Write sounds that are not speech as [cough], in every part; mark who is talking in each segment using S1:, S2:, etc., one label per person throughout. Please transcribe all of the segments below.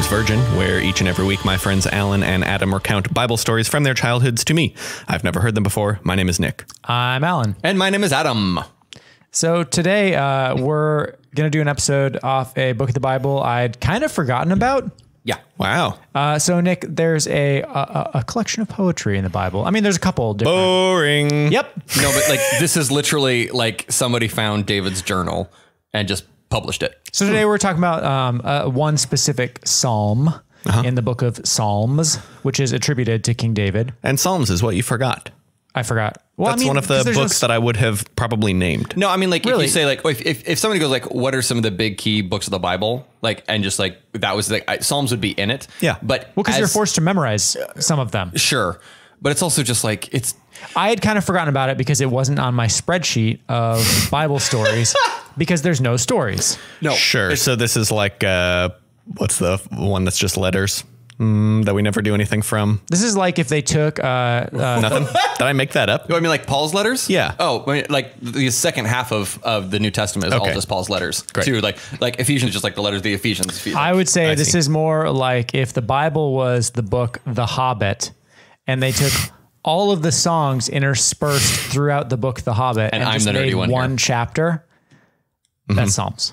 S1: James Virgin, where each and every week my friends Alan and Adam recount Bible stories from their childhoods to me. I've never heard them before. My name is Nick.
S2: I'm Alan.
S3: And my name is Adam.
S2: So today uh, we're going to do an episode off a book of the Bible I'd kind of forgotten about.
S3: Yeah.
S1: Wow.
S2: Uh, so Nick, there's a, a a collection of poetry in the Bible. I mean, there's a couple different.
S1: Boring.
S2: Yep.
S3: No, but like this is literally like somebody found David's journal and just published it.
S2: So today we're talking about um, uh, one specific psalm in the book of Psalms, which is attributed to King David.
S1: And Psalms is what you forgot.
S2: I forgot. Well,
S1: That's
S2: I mean,
S1: one of the books
S2: just-
S1: that I would have probably named.
S3: No, I mean like if you say like if, if if somebody goes like what are some of the big key books of the Bible like and just like that was like I, Psalms would be in it.
S1: Yeah.
S3: But
S2: well, because you're forced to memorize some of them.
S3: sure. But it's also just like it's
S2: I had kind of forgotten about it because it wasn't on my spreadsheet of Bible stories [laughs] because there's no stories.
S3: no
S1: Sure. So this is like, uh, what's the one that's just letters mm, that we never do anything from?
S2: This is like if they took uh, uh,
S1: Nothing? Did I make that up?
S3: I mean, like Paul's letters.
S1: Yeah.
S3: Oh, I mean, like the second half of, of the New Testament is
S1: Okay.
S3: all just Paul's letters.
S1: Great.
S3: Too like like Ephesians, just like the letters of the Ephesians.
S2: I would say
S1: I
S2: this
S1: see.
S2: is more like if the Bible was the book The Hobbit and they took [laughs] all of the songs interspersed throughout the book The Hobbit and,
S3: I'm
S2: just
S3: the nerdy
S2: made
S3: one
S2: one
S3: here.
S2: Chapter. That's Psalms.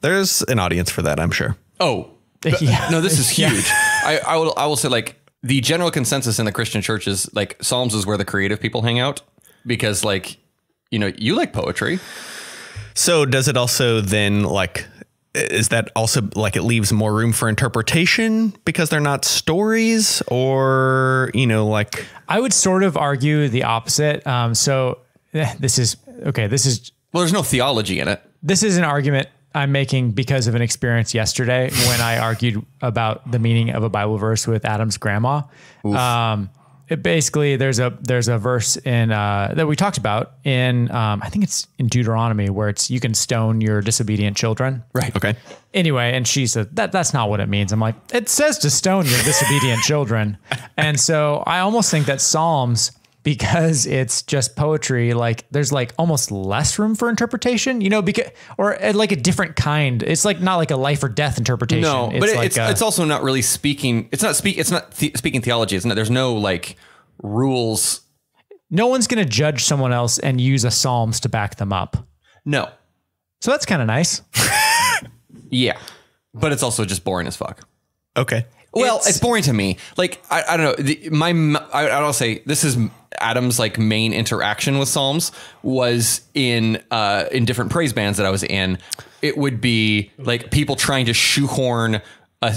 S1: There's an audience for that, I'm sure.
S3: Oh, [laughs]
S2: Yeah.
S3: no, this is [laughs] huge. I, I will I will say like the general consensus in the Christian church is like Psalms is where the creative people hang out because like you know you like poetry.
S1: So does it also then like is that also like it leaves more room for interpretation because they're not stories or you know like
S2: I would sort of argue the opposite. Um, so [laughs] this is okay. This is
S3: Well, there's no theology in it.
S2: this is an argument I'm making because of an experience yesterday when I argued about the meaning of a Bible verse with Adam's grandma. Um, it basically, there's a there's a verse in uh, that we talked about in um, I think it's in Deuteronomy where it's you can stone your disobedient children.
S3: Right.
S1: okay
S2: Anyway, and she said that that's not what it means. I'm like, it says to stone your disobedient children, [laughs] and so I almost think that Psalms because it's just poetry like there's like almost less room for interpretation you know because or uh, like a different kind it's like not like a life or death interpretation
S3: No, but it-
S2: like
S3: it's
S2: a-
S3: it's also not really speaking. It's not speak. It's not the, speaking theology. It's not. There's no like rules.
S2: no one's gonna judge someone else and use a psalms to back them up
S3: No.
S2: so that's kind of nice [laughs]
S3: Yeah. But it's also just boring as fuck.
S1: okay
S3: Well,
S2: It's-
S3: it's, boring to me. Like I, I don't know. The, my m- I, I'll say this is Adam's like main interaction with Psalms was in uh in different praise bands that I was in. It would be like people trying to shoehorn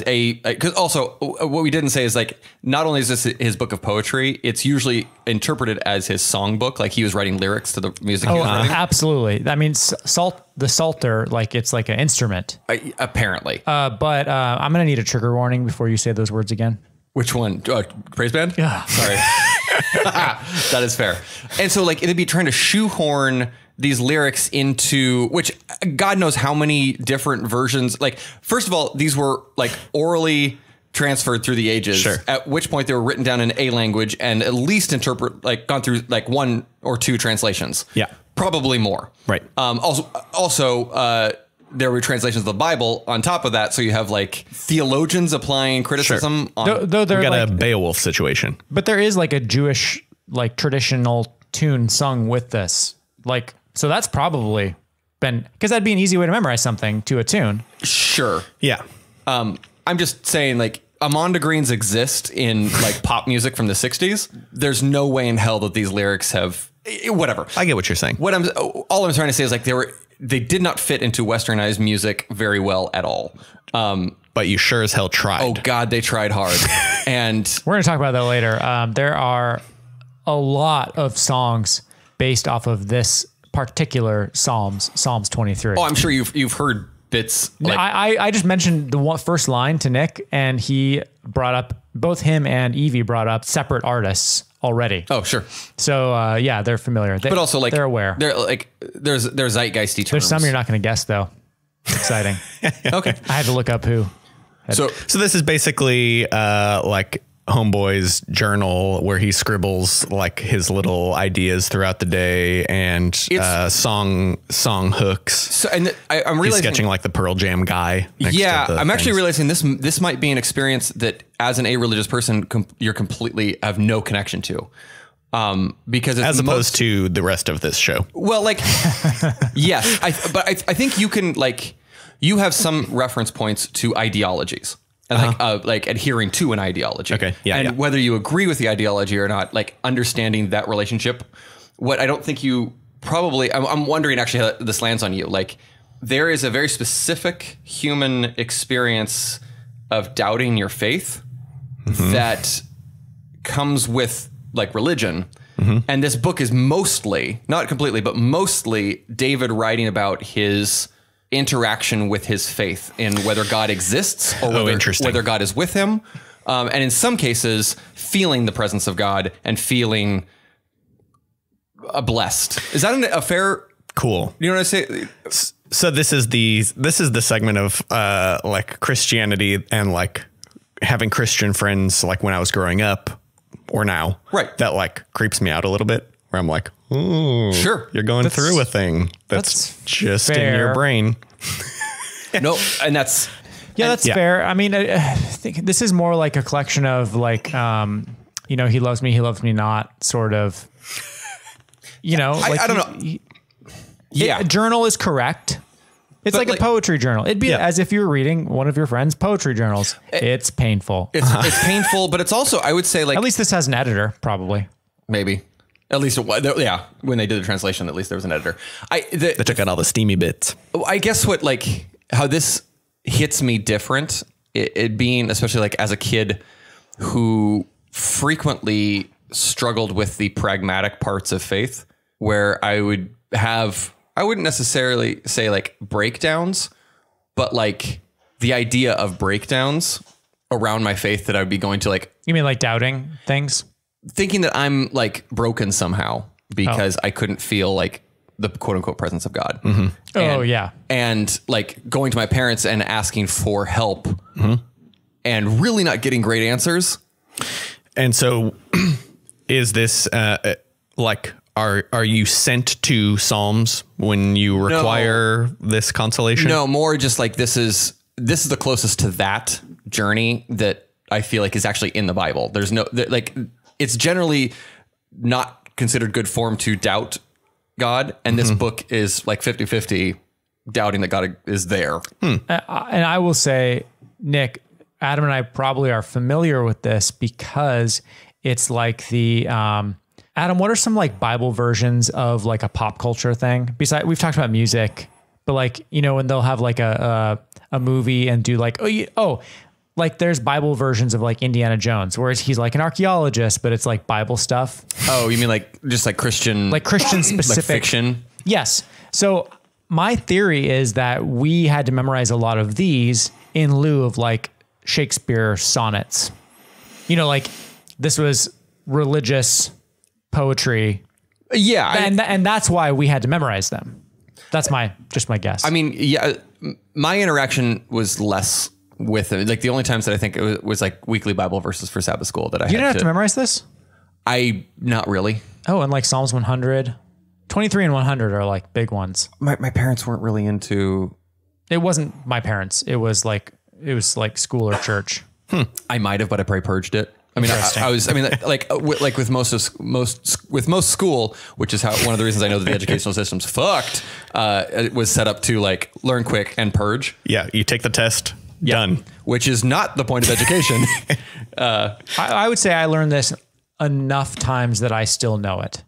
S3: a because also what we didn't say is like not only is this his book of poetry, it's usually interpreted as his song book. Like he was writing lyrics to the music.
S2: oh absolutely i mean salt the psalter, like it's like an instrument
S3: I- apparently,
S2: uh, but uh, i'm gonna need a trigger warning before you say those words again
S3: which one? Uh, praise band.
S2: Yeah.
S3: Sorry. [laughs] that is fair. And so like it'd be trying to shoehorn these lyrics into which God knows how many different versions. Like first of all, these were like orally transferred through the ages.
S1: Sure.
S3: At which point they were written down in a language and at least interpret like gone through like one or two translations.
S1: Yeah.
S3: Probably more.
S1: Right.
S3: Um, also, also, uh, there were translations of the Bible on top of that, so you have like theologians applying criticism on
S2: though, though they're
S1: we got
S2: like
S1: a beowulf situation
S2: But there is like a Jewish like traditional tune sung with this. Like so that's probably been because that'd be an easy way to memorize something to a tune.
S3: Sure.
S1: yeah
S3: Um, I'm just saying, like, Amanda Greens exist in like pop music from the '60s. There's no way in hell that these lyrics have eh, whatever.
S1: i get what you're saying
S3: What I'm all I'm trying to say is like they were they did not fit into westernized music very well at all. Um,
S1: but you sure as hell tried
S3: oh God, they tried hard, [laughs] and
S2: We're gonna talk about that later. Um, there are a lot of songs based off of this particular Psalms, Psalms 23.
S3: oh, I'm sure you've you've heard bits. Like,
S2: I, I I just mentioned the one, first line to Nick, and he brought up both him and Evie brought up separate artists already.
S3: oh, sure,
S2: So uh, yeah, they're familiar. They,
S3: but also like
S2: they're aware.
S3: They're like there's there's zeitgeisty terms.
S2: There's some you're not going to guess though. Exciting. [laughs]
S3: okay.
S2: I had to look up who.
S3: So
S1: so this is basically uh like homeboy's journal where he scribbles like his little ideas throughout the day and uh, song song hooks.
S3: So, and I, I'm
S1: He's sketching like the Pearl Jam guy. next
S3: yeah,
S1: to the
S3: I'm actually
S1: things.
S3: realizing this. This might be an experience that, as an a religious person, com- you're completely have no connection to, um, because it's
S1: as
S3: most-
S1: opposed to the rest of this show.
S3: Well, like, [laughs] yes, I, but I, I think you can like, you have some reference points to ideologies. And like, uh-huh. uh, like adhering to an ideology.
S1: Okay, yeah,
S3: And
S1: yeah.
S3: whether you agree with the ideology or not, like understanding that relationship. What I don't think you probably, I'm, I'm wondering actually how this lands on you. Like, there is a very specific human experience of doubting your faith mm-hmm. that comes with like religion. Mm-hmm. And this book is mostly, not completely, but mostly David writing about his interaction with his faith in whether God exists or [laughs] whether,
S1: interesting.
S3: whether God is with him. Um, and in some cases, feeling the presence of God and feeling uh, blessed. Is that an, a fair,
S1: Cool.
S3: you know what I say?
S1: So this is the this is the segment of uh like Christianity and like having Christian friends like when I was growing up or now.
S3: Right.
S1: That like creeps me out a little bit where I'm like, ooh,
S3: Sure.
S1: you're going through a thing that's,
S2: that's
S1: just in your brain. [laughs]
S3: no, and that's,
S2: Yeah, that's
S1: Yeah.
S2: fair. I mean, I, I think this is more like a collection of like, um, you know, he loves me, he loves me not, sort of. You know,
S3: I-
S2: like
S3: I don't
S2: he-
S3: know.
S2: he-
S3: yeah.
S2: a journal is correct. It's
S3: But,
S2: like,
S3: like-
S2: a poetry journal. It'd be
S1: Yeah.
S2: as if you were reading one of your friends' poetry journals. it's painful.
S3: it's, it's [laughs] painful, but it's also, I would say, like,
S2: At least this has an editor, probably.
S3: maybe. At least, it, wa- yeah, when they did the translation, at least there was an editor. I, the,
S1: They took out all the steamy bits.
S3: I guess what like how this hits me different, it, it being especially like as a kid who frequently struggled with the pragmatic parts of faith, where I would have I wouldn't necessarily say like breakdowns, but like the idea of breakdowns around my faith that I would be going to like
S2: You mean like doubting things?
S3: Thinking that I'm like broken somehow because I couldn't feel like the quote unquote presence of God.
S2: oh
S3: And-
S2: yeah.
S3: and like going to my parents and asking for help and really not getting great answers.
S1: And so [clears throat] is this uh uh, like are are you sent to Psalms when you require this consolation?
S3: No, more just like this is this is the closest to that journey that I feel like is actually in the Bible. There's no like it's generally not considered good form to doubt God and this mm-hmm. book is like 50-50 doubting that God is there. Hmm.
S2: Uh, and I will say, Nick, Adam and I probably are familiar with this because it's like the um, Adam. What are some like Bible versions of like a pop culture thing? Besides, we've talked about music, but like you know when they'll have like a a, a movie and do like oh you, oh like there's Bible versions of like Indiana Jones, whereas he's like an archaeologist, but it's like Bible stuff,
S3: Oh, you mean like just like Christian
S2: like Christian
S3: like
S2: specific
S3: fiction?
S2: Yes. So my theory is that we had to memorize a lot of these in lieu of like Shakespeare sonnets. You know, like this was religious poetry,
S3: Yeah, I-
S2: and and that's why we had to memorize them. That's my just my guess.
S3: I mean, yeah, my interaction was less with it. Like the only times that I think it was, was like weekly Bible verses for Sabbath school that I
S2: you didn't
S3: had
S2: have to memorize this.
S3: I not really.
S2: Oh, and like Psalms 100, 23 and 100 are like big ones.
S3: My my parents weren't really into.
S2: It wasn't my parents. It was like it was like school or church.
S3: I might have, but I probably purged it. I mean, I, I was. I mean, like, like uh, like with most of most with most school, which is how one of the reasons I know that the [laughs] educational system's fucked. Uh, it was set up to like learn quick and purge,
S1: Yeah, you take the test. Done.
S3: which is not the point of education. [laughs]
S2: I, I would say I learned this enough times that I still know it.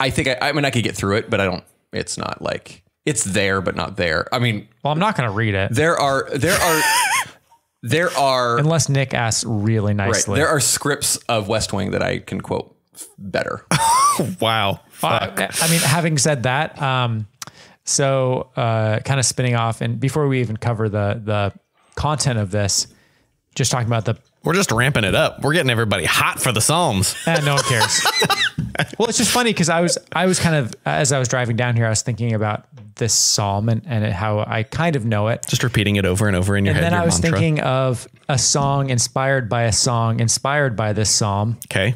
S3: I think I, I mean I could get through it, but I don't. It's not like it's there, but not there. I mean,
S2: Well, I'm not going to read it
S3: there are there are [laughs] there are
S2: unless Nick asks really
S3: right,
S2: nicely.
S3: there are scripts of West Wing that I can quote better. [laughs]
S1: Wow.
S2: Uh, I mean, having said that, um, so uh, kind of spinning off, and before we even cover the the content of this, just talking about the
S1: We're just ramping it up. We're getting everybody hot for the Psalms. [laughs]
S2: Eh, no one cares. [laughs] well, it's just funny because I was I was kind of as I was driving down here, I was thinking about this psalm and, and how I kind of know it.
S1: Just repeating it over and over in your
S2: And
S1: head.
S2: And
S1: then
S2: I was
S1: mantra.
S2: thinking of a song inspired by a song inspired by this psalm
S1: okay.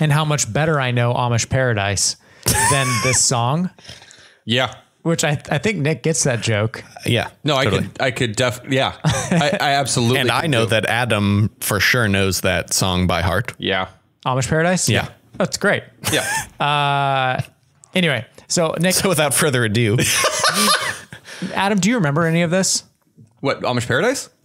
S2: and how much better I know Amish Paradise than this song, [laughs]
S3: Yeah.
S2: Which I, I think Nick gets that joke.
S1: Yeah.
S3: No, I
S1: totally.
S3: could, I could def, yeah, I, I absolutely.
S1: And I know
S3: do-
S1: that Adam for sure knows that song by heart.
S3: Yeah.
S2: Amish Paradise?
S1: Yeah.
S2: That's great.
S3: Yeah. [laughs]
S2: Uh Anyway, so Nick,
S1: So without further ado, [laughs]
S2: Adam, do you remember any of this?
S3: what Amish Paradise? [laughs]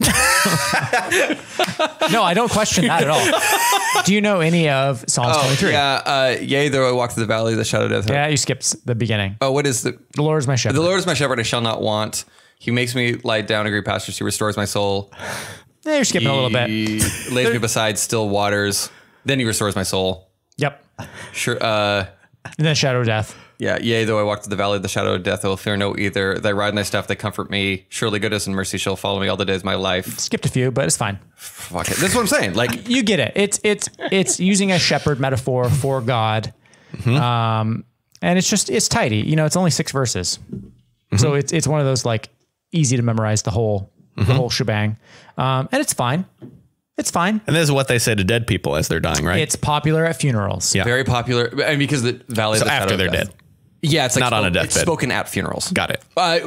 S2: No, I don't question that at all. Do you know any of Psalms 23?
S3: Yeah. Uh, yea, though I walk through the valley of the shadow of death.
S2: Yeah, you skipped the beginning.
S3: Oh, what is the?
S2: The Lord is my shepherd.
S3: The Lord is my shepherd; I shall not want. He makes me lie down in green pastures. He restores my soul.
S2: Yeah, you're skipping a little bit.
S3: He lays me beside still waters. Then he restores my soul.
S2: Yep.
S3: Sure. Uh,
S2: And then Shadow of Death.
S3: Yeah. Yea, though I walk through the valley of the shadow of death, I will fear no either. Thy rod and thy staff, they comfort me. Surely goodness and mercy shall follow me all the days of my life.
S2: Skipped a few, but it's fine.
S3: Fuck it. This is what I'm saying. Like,
S2: You get it. It's it's it's using a shepherd metaphor for God. Um, and it's just it's tidy. You know, it's only six verses. So it's it's one of those like easy to memorize the whole the whole shebang. Um, and it's fine. It's fine.
S1: and this is what they say to dead people as they're dying, right?
S2: It's popular at funerals.
S1: Yeah.
S3: very popular. And because the valley
S1: So
S3: of the
S1: after
S3: shadow
S1: they're
S3: of death.
S1: dead.
S3: Yeah, it's like
S1: Not on a
S3: spoke- It's
S1: deathbed.
S3: spoken at funerals.
S1: Got it.
S3: Uh,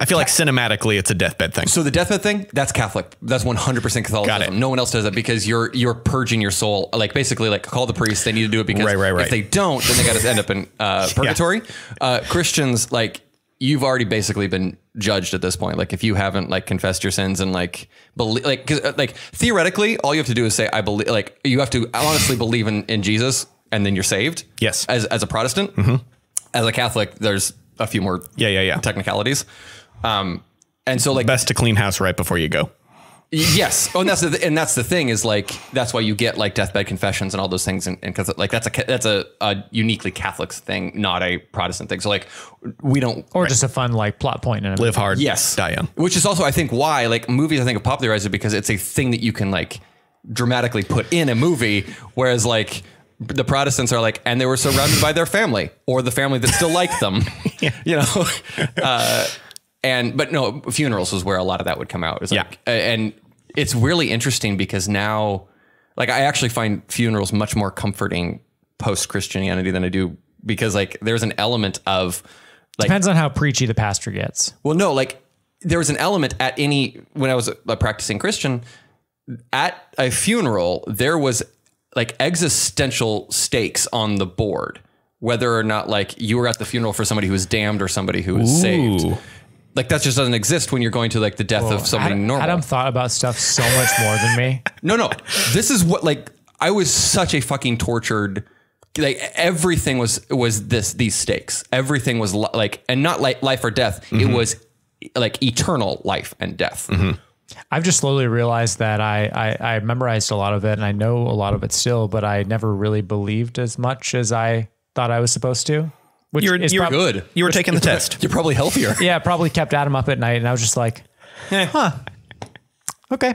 S1: I feel like cinematically it's a deathbed thing.
S3: So the deathbed thing, that's Catholic. That's 100% Catholicism.
S1: Got it.
S3: No one else does that because you're you're purging your soul. Like basically, like call the priest. They need to do it because
S1: Right, right, right.
S3: if they don't, then they got to end up in uh, [laughs] purgatory. Uh, Christians, like you've already basically been judged at this point. Like if you haven't like confessed your sins and like believe, like 'cause, uh, like theoretically, all you have to do is say I believe. Like you have to honestly believe in in Jesus, and then you're saved.
S1: Yes.
S3: As as a Protestant, as a Catholic, there's a few more
S1: Yeah, yeah, yeah.
S3: technicalities. Um, and so like
S1: Best to clean house right before you go.
S3: Yes. Oh, and that's the and that's the thing is like that's why you get like deathbed confessions and all those things, and because like that's a that's a, a uniquely Catholic thing, not a Protestant thing. So like we don't.
S2: Or just a fun like plot and
S1: Live hard.
S3: Yes.
S1: Die young.
S3: Which is also I think why like movies I think have popularized it because it's a thing that you can like dramatically put in a movie, whereas like the Protestants are like, and they were surrounded by their family or the family that still liked them, [laughs] [laughs] you know. [laughs] Uh, and but no, funerals was where a lot of that would come out. It's like, and it's really interesting because now, like, I actually find funerals much more comforting post Christianity than I do because like there's an element of like
S2: Depends on how preachy the pastor gets.
S3: well, no, like there was an element at any when I was a practicing Christian at a funeral, there was like existential stakes on the board, whether or not like you were at the funeral for somebody who was damned or somebody who was saved. Like that just doesn't exist when you're going to like the death of somebody
S2: Adam,
S3: normal.
S2: Adam thought about stuff so much more than me. [laughs]
S3: No, no. This is what like I was such a fucking tortured. Like everything was was this these stakes. Everything was li- like and not like life or death. It mm-hmm. was like eternal life and death. Mm-hmm.
S2: I've just slowly realized that I, I I memorized a lot of it and I know a lot of it still, but I never really believed as much as I thought I was supposed to. Which
S1: You're-
S2: is
S1: you're
S2: prob-
S3: Good.
S1: You were taking the [laughs] test.
S3: You're probably healthier. [laughs]
S2: Yeah, probably kept Adam up at night, and I was just like, huh, okay.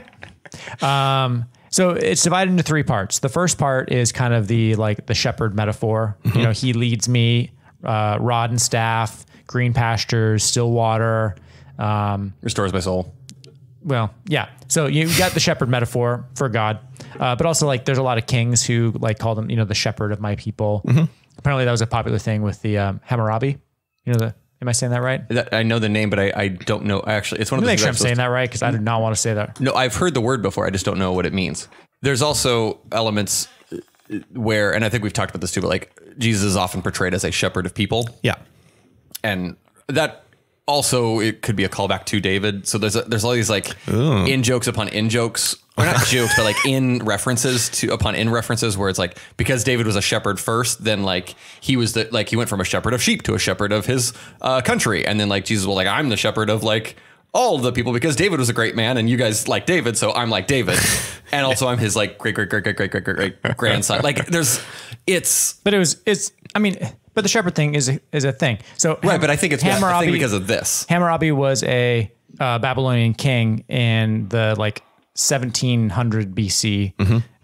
S2: Um, so it's divided into three parts. The first part is kind of the like the shepherd metaphor. You know, he leads me, uh, rod and staff, green pastures, still water. Um,
S3: Restores my soul.
S2: Well, yeah. So you got the shepherd metaphor for God, uh, but also like there's a lot of kings who like call them, you know, the shepherd of my people. Apparently, that was a popular thing with the um, Hammurabi. You know, the am I saying that right?
S3: That, I know the name, but I, I don't know. Actually, it's one of the Make
S2: sure I'm saying that right because I do not want to say that.
S3: No, I've heard the word before. I just don't know what it means. There's also elements uh, where, and I think we've talked about this too, but like Jesus is often portrayed as a shepherd of people.
S1: Yeah.
S3: and that also it could be a callback to David. So there's a, there's all these like Ooh. in jokes upon in jokes, or not jokes, but like in [laughs] references to upon in references where it's like because David was a shepherd first, then like he was the like he went from a shepherd of sheep to a shepherd of his uh, country, and then like Jesus will like I'm the shepherd of like all the people because David was a great man and you guys like David, so I'm like David. [laughs] and also I'm his like great great great great great great great grandson. Like there's it's
S2: But it was it's I mean but the shepherd thing is a, is a thing. So
S3: right, but I think it's I
S2: Hammurabi
S3: think because of this.
S2: Hammurabi was a uh, Babylonian king in the like 1700 BC.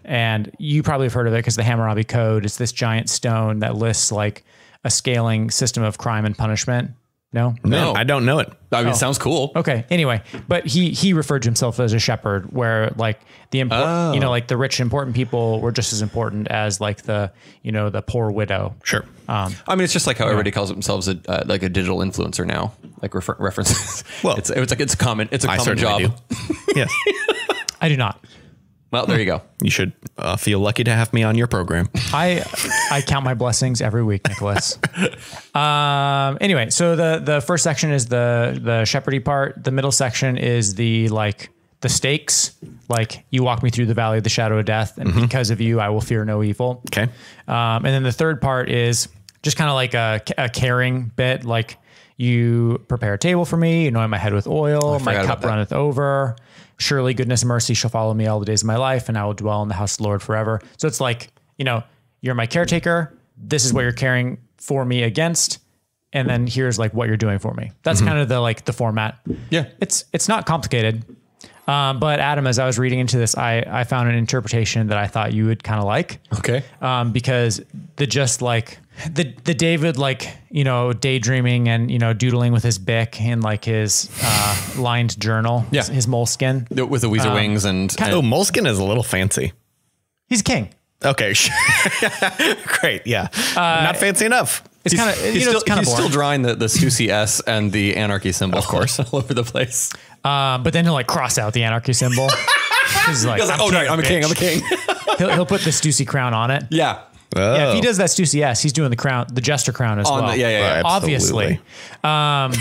S2: And you probably have heard of it because the Hammurabi Code is this giant stone that lists like a scaling system of crime and punishment. No?
S3: No.
S1: I don't know it.
S3: I
S2: Oh.
S3: mean, it sounds cool.
S2: Okay. Anyway, but he he referred to himself as a shepherd, where like the important, you know, like the rich important people were just as important as like the you know the poor widow.
S1: Sure.
S3: I mean, it's just like how everybody calls themselves a uh, like a digital influencer now, like refer- references.
S1: Well, [laughs]
S3: it's it's like it's common. It's a
S1: I
S3: common job.
S1: do. [laughs] yes.
S2: I do not.
S3: Well, there you go.
S1: You should uh, feel lucky to have me on your program.
S2: I I count my blessings every week, Nicholas. [laughs] Um. Anyway, so the the first section is the the shepherdy part. The middle section is the like the stakes. Like you walk me through the valley of the shadow of death, and because of you, I will fear no evil.
S1: Okay.
S2: Um, and then the third part is just kind of like a, a caring bit, like you prepare a table for me, you anoint my head with oil, my cup runneth over. Surely goodness and mercy shall follow me all the days of my life, and I will dwell in the house of the Lord forever. So it's like, you know, you're my caretaker. This is what you're caring for me against. And then here's like what you're doing for me. That's mm-hmm. kind of the like the format.
S3: Yeah.
S2: It's it's not complicated. Um, but Adam, as I was reading into this, I, I found an interpretation that I thought you would kind of like
S3: Okay.
S2: um, because the just like the the David like you know daydreaming and you know doodling with his bic and like his uh, lined journal,
S3: Yeah.
S2: his, his moleskin.
S3: With the Weezer wings and, and
S1: Oh, Moleskin is a little fancy.
S2: He's king.
S1: Okay. [laughs] Great. Yeah. Not fancy enough.
S2: It's kind of you
S3: he's
S2: know
S3: still,
S2: it's kind of
S3: he's still drawing the, the Stussy S and the anarchy symbol, of course, [laughs] all over the place.
S2: Um, but then he'll like cross out the anarchy symbol. [laughs] He's like,
S3: He's like, oh, right, I'm a king, I'm a king. [laughs]
S2: He'll, he'll put the Stussy crown on it.
S3: yeah.
S1: Oh.
S2: Yeah, if he does that Stussy S, he's doing the crown, the jester crown as
S3: On
S2: well.
S3: the, yeah, yeah, yeah.
S1: Right.
S2: obviously. Um,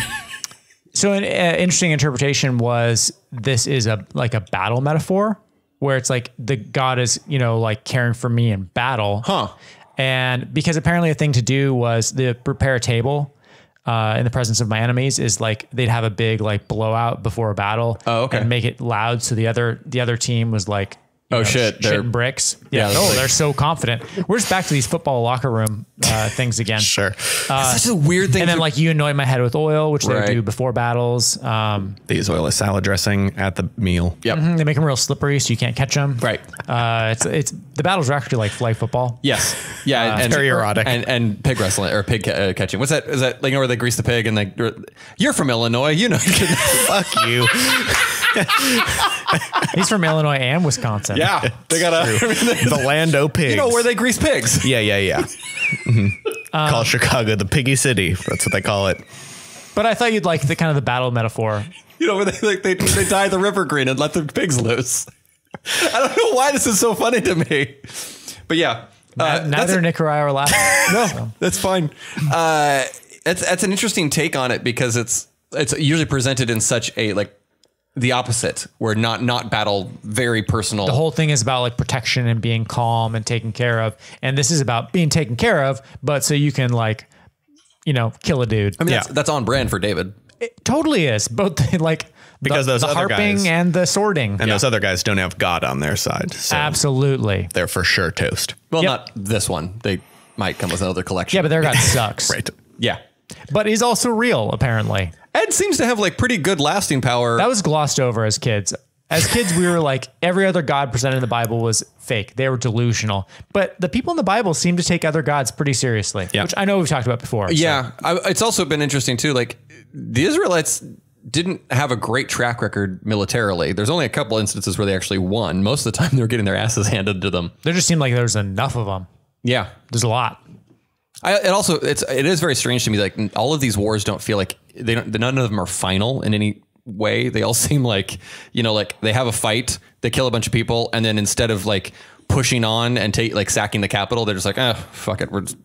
S2: [laughs] so an uh, interesting interpretation was this is a like a battle metaphor where it's like the god is you know like caring for me in battle.
S3: Huh.
S2: And because apparently a thing to do was the prepare a table. Uh, in the presence of my enemies is like they'd have a big like blowout before a battle
S3: Oh, okay.
S2: and make it loud so the other the other team was like
S3: Oh, shit,
S2: sh-
S3: they're-
S2: bricks yeah,
S3: Yeah,
S2: oh
S3: like-
S2: they're so confident we're just back to these football locker room uh, things again
S1: Sure.
S3: uh, Such a weird thing.
S2: and then like you anoint my head with oil, which they
S3: Right.
S2: do before battles. Um,
S1: They use oil as salad dressing at the meal.
S3: yep.
S2: they make them real slippery, so you can't catch them.
S3: Right.
S2: Uh, it's it's the battles are actually like flag football.
S3: Yes. Yeah. and,
S1: very erotic.
S3: And, and pig wrestling or pig uh, catching. What's that? Is that like you know where they grease the pig and they? You're from Illinois, you know. [laughs]
S1: Fuck you. [laughs] [laughs]
S2: He's from Illinois and Wisconsin.
S3: yeah, they got a. [laughs]
S1: the land o' pigs.
S3: You know where they grease pigs.
S1: Yeah, yeah, yeah. [laughs] Mhm. call Chicago the piggy city. That's what they call it.
S2: But I thought you'd like the kind of the battle metaphor.
S3: You know where they like they they dye the river green and let the pigs loose. I don't know why this is so funny to me, but yeah. Uh,
S2: Neither Nick or I are laughing.
S3: no, that's fine. Uh, that's that's an interesting take on it because it's it's usually presented in such a like the opposite, where not not battle, very personal.
S2: The whole thing is about like protection and being calm and taken care of, and this is about being taken care of, but so you can like, you know, kill a dude.
S3: I mean,
S1: Yeah.
S3: that's, that's on brand for David.
S2: It totally is both [laughs] the, like
S1: Because
S2: the,
S1: those
S2: the
S1: other
S2: harping
S1: guys-
S2: and the sorting.
S1: And those other guys don't have God on their side. So
S2: Absolutely.
S1: they're for sure toast.
S3: Well,
S2: Yep.
S3: not this one. They might come with another collection.
S2: Yeah, but their god [laughs] sucks.
S1: Right.
S3: yeah.
S2: But he's also real, apparently.
S3: Ed seems to have like pretty good lasting power.
S2: That was glossed over as kids. As kids, we were like, [laughs] every other god presented in the Bible was fake. They were delusional. But the people in the Bible seem to take other gods pretty seriously,
S1: Yeah.
S2: which I know we've talked about before. so-
S3: Yeah, I, it's also been interesting too. Like the Israelites didn't have a great track record militarily. There's only a couple instances where they actually won. Most of the time, they were getting their asses handed to them.
S2: There just seemed like there's enough of them.
S3: Yeah,
S2: There's a lot.
S3: I, it also it's it is very strange to me. Like all of these wars don't feel like they don't. None of them are final in any way. They all [laughs] seem like you know, like they have a fight, they kill a bunch of people, and then instead of like pushing on and take like sacking the capital, they're just like, oh fuck it, we're just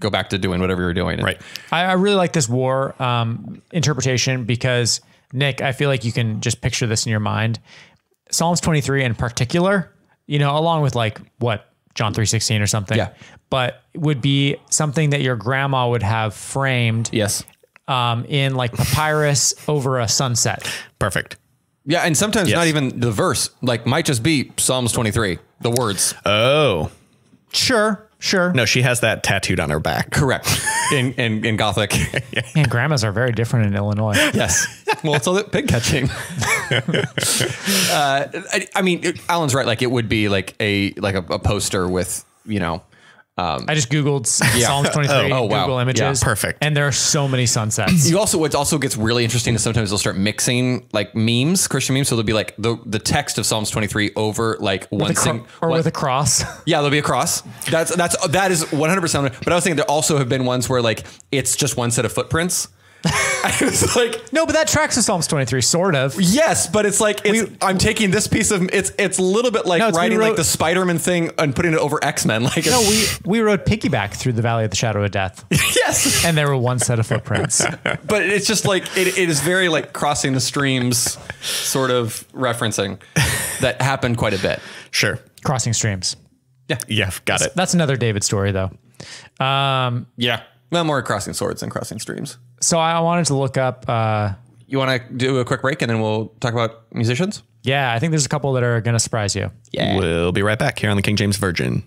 S3: go back to doing whatever you're doing.
S1: Right.
S2: I, I really like this war um, interpretation because, Nick, I feel like you can just picture this in your mind. Psalms 23 in particular, you know, along with like what, John 3.16 or something.
S3: Yeah.
S2: But would be something that your grandma would have framed
S3: Yes.
S2: Um, in like papyrus over a sunset.
S1: Perfect.
S3: Yeah, and sometimes
S1: Yes.
S3: not even the verse. Like might just be Psalms 23, the words.
S1: Oh.
S2: Sure. Sure.
S1: No, she has that tattooed on her back.
S3: Correct. [laughs] In in, in Gothic.
S2: And grandmas are very different in Illinois.
S3: yes. Well, it's all that pig catching. [laughs] uh, I, I mean, Alan's right. Like it would be like a like a, a poster with you know.
S2: Um, I just Googled Psalms 23
S3: Oh, wow.
S2: Google images.
S3: Yeah,
S1: perfect.
S2: And there are so many sunsets.
S3: You also what also gets really interesting is sometimes they'll start mixing like memes, Christian memes. So there'll be like the the text of Psalms 23 over like one
S2: With cro-
S3: sing
S2: or
S3: one-
S2: with a cross. [laughs]
S3: Yeah, there'll be a cross. That's that's that is 100. percent But I was thinking there also have been ones where like it's just one set of footprints. [laughs] I was like,
S2: no, but that tracks with Psalms 23, sort of.
S3: yes, but it's like it's, I'm taking this piece of it's it's a little bit like
S2: No,
S3: writing
S2: wrote-
S3: like the Spider-Man thing and putting it over X-Men. Like
S2: No, we [laughs] we rode piggyback through the Valley of the Shadow of Death,
S3: yes,
S2: and there were one set of footprints.
S3: but it's just like it, it is very like crossing the streams sort of referencing that happened quite a bit.
S1: Sure.
S2: Crossing streams.
S1: Yeah, yeah, got it.
S2: That's another David story, though. Um,
S3: Yeah, well, more crossing swords than crossing streams.
S2: So I wanted to look up. Uh,
S3: You want to do a quick break and then we'll talk about musicians?
S2: yeah, I think there's a couple that are going to surprise you.
S3: Yeah.
S1: We'll be right back here on the King James Virgin.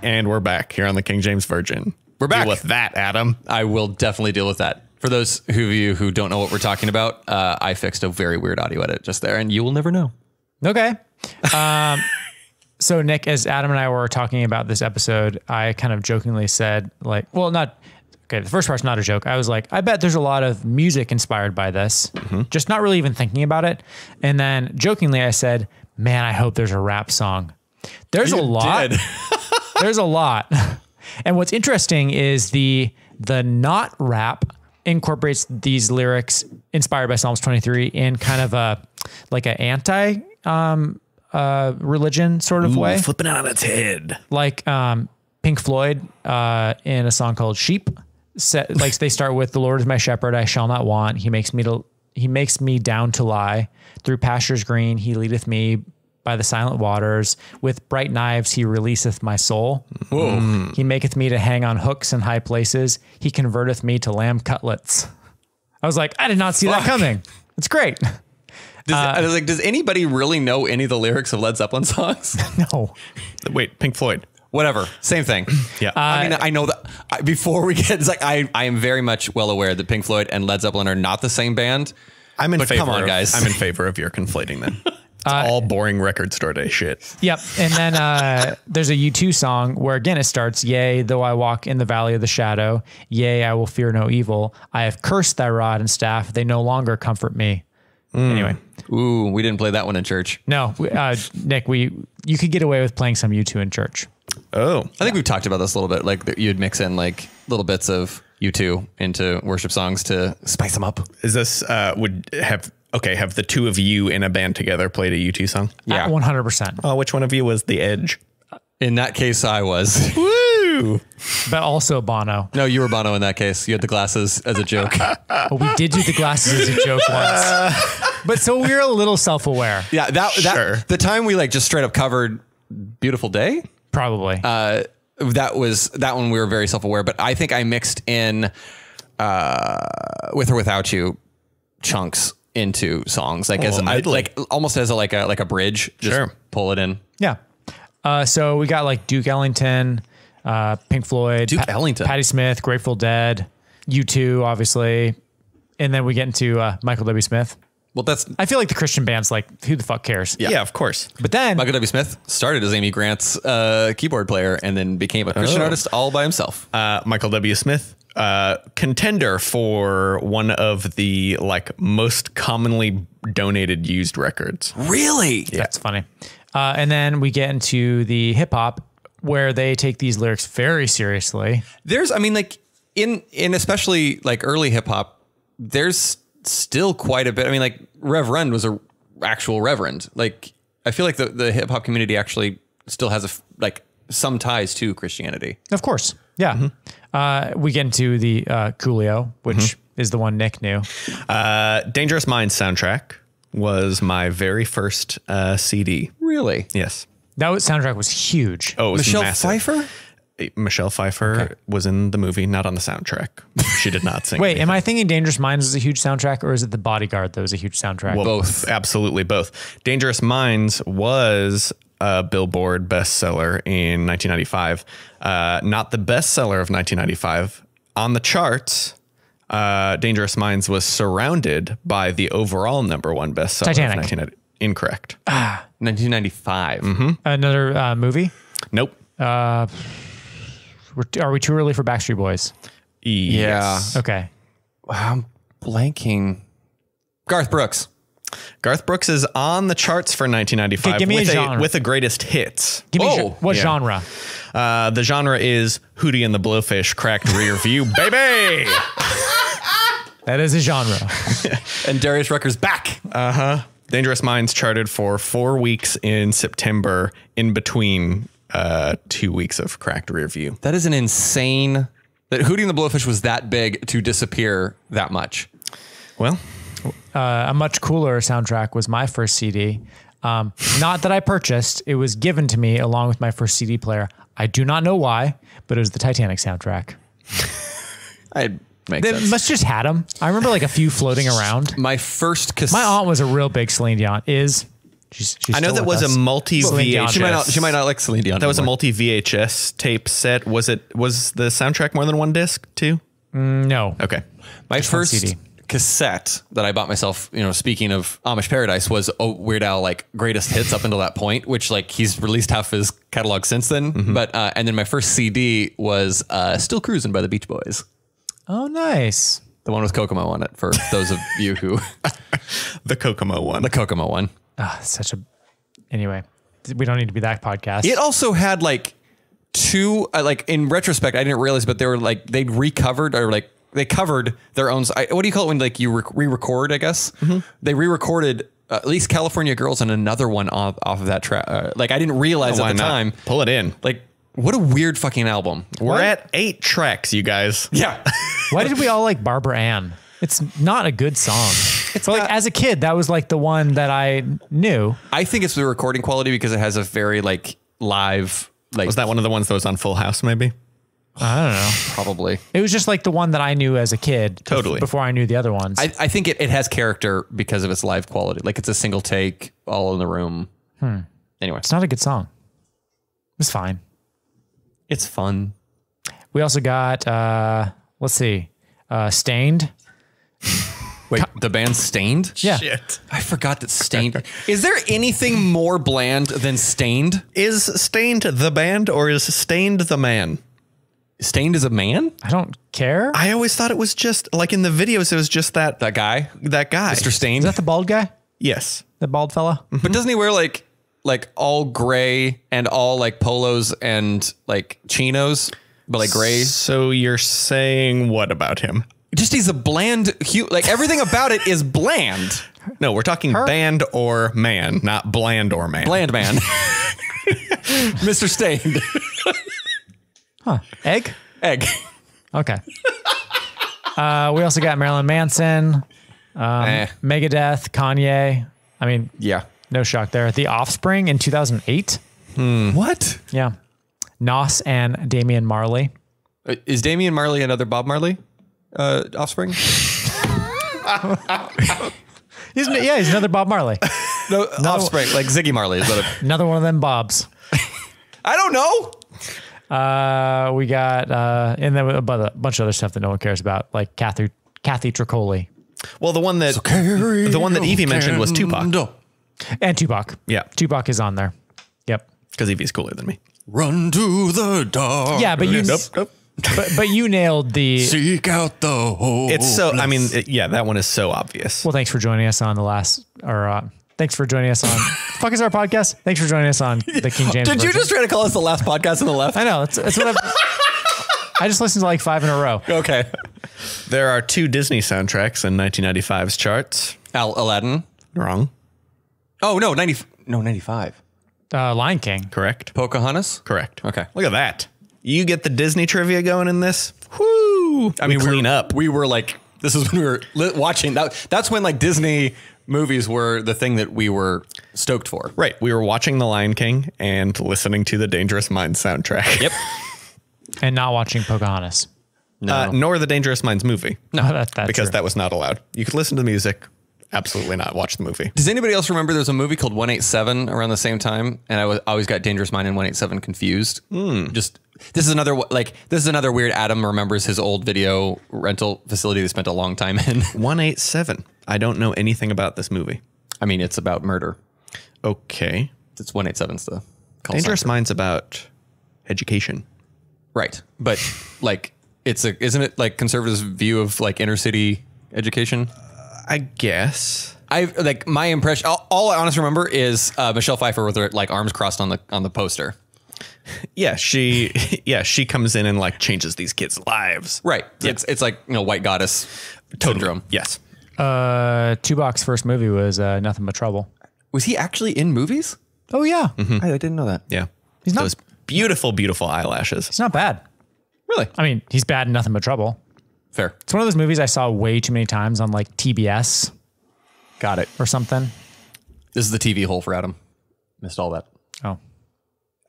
S1: And we're back here on the King James Virgin.
S3: We're back.
S1: Deal with that, Adam.
S3: I will definitely deal with that. For those of you who don't know what we're talking about, uh, I fixed a very weird audio edit just there, and you will never know.
S2: Okay. Um, so Nick, as Adam and I were talking about this episode, I kind of jokingly said, like, well, not okay. The first part's not a joke. I was like, I bet there's a lot of music inspired by this, just not really even thinking about it. And then jokingly, I said, man, I hope there's a rap song. There's a lot. [laughs] [laughs] there's a lot. And what's interesting is the the not rap incorporates these lyrics inspired by Psalms 23 in kind of a like an anti um uh religion sort of way.
S1: Flipping it on its head.
S2: Like um Pink Floyd uh in a song called Sheep set, like they start with the Lord is my shepherd I shall not want he makes me to he makes me down to lie through pastures green he leadeth me by the silent waters with bright knives he releaseth my soul
S3: Whoa.
S2: he maketh me to hang on hooks in high places. He converteth me to lamb cutlets. I was like, I did not see that coming. It's great.
S3: Does, uh, I was like, does anybody really know any of the lyrics of Led Zeppelin songs? [laughs]
S2: No.
S1: Wait, Pink Floyd.
S3: Whatever, same thing. [clears throat]
S1: Yeah.
S3: I mean, uh, I know that I, before we get, it's like I, I am very much well aware that Pink Floyd and Led Zeppelin are not the same band.
S1: I'm in
S3: But
S1: favor.
S3: come on,
S1: of-
S3: guys.
S1: I'm in favor of your conflating them. [laughs] It's uh, all boring record store day shit.
S2: Yep. And then uh, [laughs] there's a U2 song where again it starts, Yea, though I walk in the valley of the shadow, yea, I will fear no evil. I have cursed thy rod and staff, they no longer comfort me. Anyway.
S3: Ooh, we didn't play that one in church.
S2: No, uh, Nick, we you could get away with playing some U2 in church.
S1: Oh,
S3: I think we've talked about this a little bit. Like you'd mix in like little bits of U2 into worship songs to spice them up.
S1: is this uh would have okay, have the two of you in a band together played a U2 song?
S3: Yeah.
S2: One hundred percent.
S1: Oh, which one of you was the edge?
S3: In that case, I was.
S1: Woo!
S2: But also Bono.
S3: No, you were Bono in that case. You had the glasses as a joke. [laughs]
S2: But we did do the glasses as a joke once. But so we're a little self-aware.
S3: yeah, that that
S1: Sure.
S3: the time we like just straight up covered "Beautiful Day."
S2: Probably.
S3: Uh, that was that one we were very self aware. But I think I mixed in uh, "With or Without You" chunks into songs, like as
S1: Oh,
S3: I, like almost as a like a like a bridge. Just
S1: Sure.
S3: pull it in.
S2: Yeah. Uh, so we got like Duke Ellington, uh, Pink Floyd,
S3: Duke Ellington.
S2: Patti Smith, Grateful Dead, U2, obviously. And then we get into uh, Michael W. Smith.
S3: Well, that's
S2: I feel like the Christian band's like, who the fuck cares?
S1: Yeah. yeah of course.
S2: But then,
S3: Michael W. Smith started as Amy Grant's uh, keyboard player and then became a Christian
S1: Oh.
S3: artist all by himself.
S1: Uh, Michael W. Smith, uh, contender for one of the like most commonly donated used records.
S3: really? Yeah.
S2: that's funny. Uh, and then we get into the hip hop where they take these lyrics very seriously.
S3: There's, I mean, like in in especially like early hip hop, there's still quite a bit. I mean, like Reverend was a actual reverend. Like I feel like the the hip hop community actually still has a like some ties to Christianity.
S2: Of course. Yeah. Uh, we get into the uh, Coolio, which is the one Nick knew.
S1: Uh, Dangerous Minds soundtrack was my very first uh, CD.
S3: Really?
S1: Yes.
S2: That was, soundtrack was huge.
S1: Oh, it was
S3: Michelle
S1: massive.
S3: Pfeiffer?
S1: Michelle Pfeiffer was in the movie, not on the soundtrack. She did not sing. [laughs]
S2: Wait, am I thinking Dangerous Minds is a huge soundtrack, or is it The Bodyguard that was a huge soundtrack?
S1: Well,
S3: Both.
S1: Absolutely both. Dangerous Minds was a Billboard bestseller in 1995. Uh, not the bestseller of 1995. On the charts, uh, Dangerous Minds was surrounded by the overall number one bestseller
S2: Titanic.
S1: of 1990. Incorrect.
S3: Ah, 1995.
S2: Another uh, movie?
S1: nope.
S2: We're, are we too early for Backstreet Boys?
S1: Yes.
S2: Okay.
S3: I'm blanking. Garth Brooks.
S1: Garth Brooks is on the charts for 1995
S2: Okay, give me a
S1: with,
S2: genre.
S1: with the greatest hits.
S2: Give me
S3: Oh,
S2: gen- what
S1: yeah.
S2: genre?
S1: Uh, the genre is Hootie and the Blowfish cracked rear view, [laughs] baby.
S2: That is a genre.
S3: And Darius Rucker's back.
S1: Dangerous Minds charted for four weeks in September, in between uh, two weeks of cracked rear view.
S3: That is an insane. That Hootie and the Blowfish was that big to disappear that much.
S1: Well,
S2: Uh, a much cooler soundtrack was my first CD. Um, not that I purchased; it was given to me along with my first CD player. I do not know why, but it was the Titanic soundtrack.
S3: I make
S2: They
S3: sense.
S2: must just had them. I remember like a few floating around.
S3: My first cassette.
S2: My aunt was a real big Celine Dion. Is she's, she's
S1: I know that was
S2: us.
S1: a multi
S2: Celine Dion.
S1: VHS.
S3: She might not. She might not like Celine Dion.
S1: That was a multi VHS tape set. Was it? Was the soundtrack more than one disc too?
S2: no.
S1: Okay.
S3: My
S2: one
S3: first
S2: CD.
S3: cassette that I bought myself, you know, speaking of Amish Paradise, was oh, Weird Al like greatest hits up until that point, which like he's released half his catalog since then.
S2: Mm-hmm.
S3: But uh, and then my first CD was uh, Still Cruising by the Beach Boys,
S2: Oh, nice.
S3: the one with Kokomo on it. For those of you who [laughs]
S1: The Kokomo one.
S3: the Kokomo one.
S2: Ah, such a. Anyway, we don't need to be that podcast.
S3: It also had like two, uh, like in retrospect, I didn't realize, but they were like they recovered or like they covered their own. I, what do you call it when like you re- re-record? I guess they re-recorded uh, at least California Girls and another one off, off of that track. Uh, like I didn't realize
S1: Why
S3: at the
S1: not?
S3: time.
S1: Pull it in.
S3: Like what a weird fucking album.
S1: We're at eight tracks, you guys.
S3: Yeah. [laughs]
S2: Why did we all like Barbara Ann? It's not a good song. It's like as a kid, that was like the one that I knew.
S3: I think it's the recording quality because it has a very like live like
S1: Was that one of the ones that was on Full House? Maybe.
S2: I don't know.
S3: probably.
S2: It was just like the one that I knew as a kid.
S1: Totally.
S2: Before I knew the other ones.
S3: I, I think it, it has character because of its live quality. Like it's a single take, all in the room. Hmm. Anyway,
S2: it's not a good song. It's fine.
S3: it's fun.
S2: We also got uh let's see. Uh Staind.
S3: Wait, the band Staind?
S2: Yeah.
S1: Shit.
S3: I forgot that Staind. Is there anything more bland than Staind?
S1: Is Staind the band or is Staind the man?
S3: Staind is a man?
S2: I don't care.
S1: I always thought it was just like in the videos, it was just that
S3: That guy?
S1: that guy.
S3: Mr. Staind?
S2: Is that the bald guy?
S1: Yes.
S2: The bald fella?
S3: but doesn't he wear like like all gray and all like polos and like chinos, but like gray?
S1: So you're saying what about him?
S3: Just he's a bland hu like everything about it is bland.
S1: No, we're talking band or man, not bland or man.
S3: Bland man. [laughs] Mr. Staind. Huh.
S2: Egg?
S3: Egg.
S2: Okay. uh we also got Marilyn Manson,
S3: Eh,
S2: Megadeth, Kanye. I mean,
S3: yeah.
S2: no shock there. The Offspring in 2008.
S3: What?
S2: Yeah. Nas and Damian Marley.
S3: Uh, Is Damian Marley another Bob Marley uh, offspring? [laughs]
S2: He's, yeah, he's another Bob Marley. [laughs]
S3: No, offspring, like Ziggy Marley. Is what it- [laughs]
S2: Another one of them Bobs.
S3: I don't know.
S2: Uh, we got uh, and then a bunch of other stuff that no one cares about, like Kathy Kathy Troccoli
S1: Well, the one that the one that Evie mentioned was Tupac.
S2: and Tupac.
S1: Yeah,
S2: Tupac is on there. Yep.
S1: because Evie's cooler than me.
S3: Run to the dark.
S2: Yeah, but you
S1: Nope, nope.
S2: but, but you nailed the. [laughs]
S3: Seek out the hope.
S1: It's so. I mean, it- yeah, that one is so obvious.
S2: Well, thanks for joining us on the last or uh, thanks for joining us on [laughs] fuck is our podcast. Thanks for joining us on the King James.
S3: Did you just try to call us the last podcast on the left?
S2: I know that's, that's what I've. [laughs] I just listened to like five in a row.
S3: Okay.
S1: There are two Disney soundtracks in 1995's charts.
S3: Al Aladdin.
S1: Wrong.
S3: Oh no, ninety. No, ninety-five.
S2: Uh, Lion King.
S1: Correct.
S3: Pocahontas.
S1: Correct.
S3: Okay.
S1: Look at that. You get the Disney trivia going in this. Whoo! I mean,
S3: we
S1: clean
S3: were,
S1: up.
S3: We were like, this is [laughs] when we were li- watching. That, that's when like Disney movies were the thing that we were stoked for.
S1: Right. We were watching The Lion King and listening to the Dangerous Minds soundtrack.
S3: Yep. [laughs]
S2: and not watching Pocahontas.
S3: No.
S1: Uh, nor the Dangerous Minds movie
S2: No, that, that's
S1: because
S2: true.
S1: that was not allowed. You could listen to the music, absolutely not watch the movie.
S3: Does anybody else remember there's a movie called 187 around the same time? And I was, always got Dangerous Mind and 187 confused. Hmm. Just this is another like this is another weird Adam remembers his old video rental facility they spent a long time in. [laughs]
S1: 187. I don't know anything about this movie.
S3: I mean, it's about murder.
S1: Okay.
S3: It's 187's the call
S1: Dangerous
S3: sign.
S1: Minds about education.
S3: Right. But like it's a isn't it like conservatives view of like inner city education?
S1: I guess.
S3: I like my impression. All, all I honestly remember is uh, Michelle Pfeiffer with her like arms crossed on the on the poster.
S1: Yeah, she [laughs] yeah, she comes in and like changes these kids' lives.
S3: Right. It's it's like you know white goddess syndrome.
S1: Yes.
S2: uh, Tupac's first movie was uh, Nothing But Trouble.
S3: Was he actually in movies?
S2: Oh yeah,
S3: I, I didn't know that.
S1: Yeah.
S2: He's not-
S1: Those beautiful, beautiful eyelashes.
S2: it's not bad.
S3: Really?
S2: I mean, he's bad in Nothing But Trouble.
S3: Fair.
S2: It's one of those movies I saw way too many times on like TBS
S3: Got it.
S2: or something.
S3: This is the TV hole for Adam. Missed all that.
S2: Oh,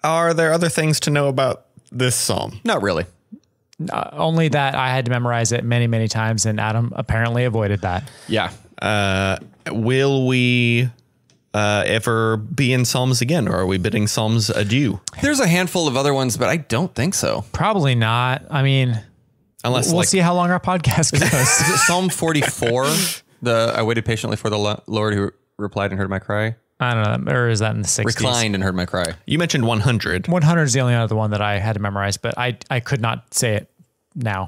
S1: Are there other things to know about this psalm?
S3: Not really.
S2: uh, only that I had to memorize it many, many times, and Adam apparently avoided that.
S3: Yeah.
S1: Will we uh, ever be in psalms again, or are we bidding psalms adieu?
S3: There's a handful of other ones, but I don't think so.
S2: Probably not. I mean,
S1: Unless
S2: we'll
S1: like
S2: see how long our podcast [laughs] goes.
S3: Is it Psalm 44? the I waited patiently for the Lord who replied and heard my cry.
S2: I don't know, or is that in the 60s?
S3: Reclined and heard my cry.
S1: you mentioned 100.
S2: 100 is the only other one that I had to memorize, but I I could not say it now.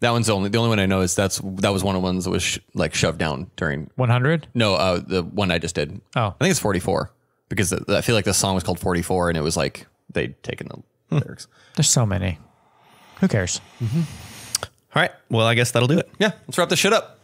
S3: That one's the only the only one I know is that's that was one of the ones that was sh- like shoved down during
S2: 100?
S3: no uh the one I just did.
S2: Oh.
S3: I think it's 44 because the, I feel like the song was called 44 and it was like they'd taken the lyrics.
S2: There's so many. Who cares?
S1: All right. Well, I guess that'll do it.
S3: Yeah, let's wrap this shit up.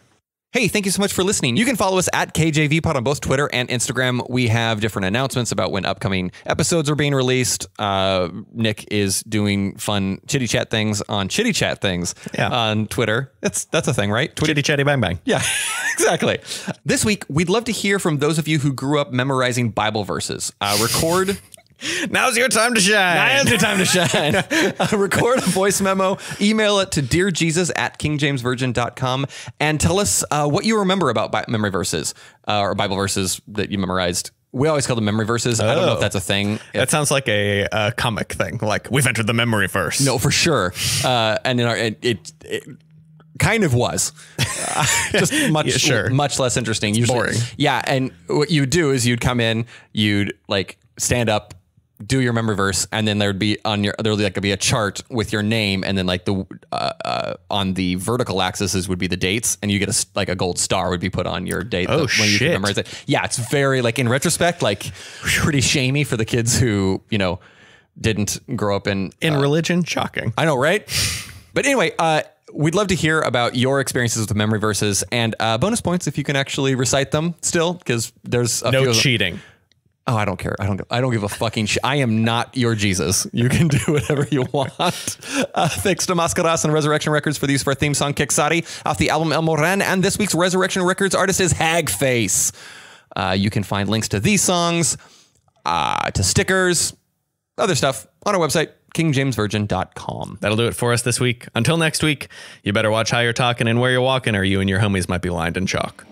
S3: Hey, thank you so much for listening. You can follow us at KJVPod on both Twitter and Instagram. We have different announcements about when upcoming episodes are being released. Uh, Nick is doing fun chitty chat things on chitty chat things
S1: Yeah.
S3: on Twitter. That's that's a thing, right? Twitter.
S1: Chitty chatty bang bang.
S3: Yeah, [laughs] exactly. This week, we'd love to hear from those of you who grew up memorizing Bible verses. Uh, record.
S1: Now's your time to shine.
S3: Now's your time to shine. [laughs] [laughs] Record a voice memo, email it to dearjesus at kingjamesvirgin.com, and tell us uh, what you remember about Bi- memory verses uh, or Bible verses that you memorized. We always call them memory verses. I don't know
S1: Oh.
S3: if that's a thing.
S1: That sounds like a, uh comic thing. Like we've entered the memory verse.
S3: no, for sure. [laughs] Uh, and in our, it, it, it kind of was Uh, just much,
S1: Yeah, sure.
S3: much less interesting. Usually,
S1: boring.
S3: Yeah, and what you would do is you'd come in, you'd like stand up, do your memory verse, and then there'd be on your there would like be a chart with your name, and then like the uh, uh, on the vertical axis would be the dates, and you get a like a gold star would be put on your date.
S1: Oh,
S3: when you could
S1: shit.
S3: memorize it. Yeah, it's very like in retrospect, like pretty shamey for the kids who you know didn't grow up in
S1: In religion, shocking.
S3: I know, right? But anyway, uh, we'd love to hear about your experiences with memory verses and uh, bonus points if you can actually recite them still, because there's
S1: No cheating.
S3: Oh, I don't care. I don't. I don't give a fucking. I am not your Jesus. You can do whatever you want. Uh, thanks to Mascaras and Resurrection Records for the use for theme song "Kicksati" off the album El Moran. And this week's Resurrection Records artist is Hagface. Uh, you can find links to these songs, uh, to stickers, other stuff on our website, kingjamesvirgin.com.
S1: That'll do it for us this week. Until next week, you better watch how you're talking and where you're walking, or you and your homies might be lined in chalk.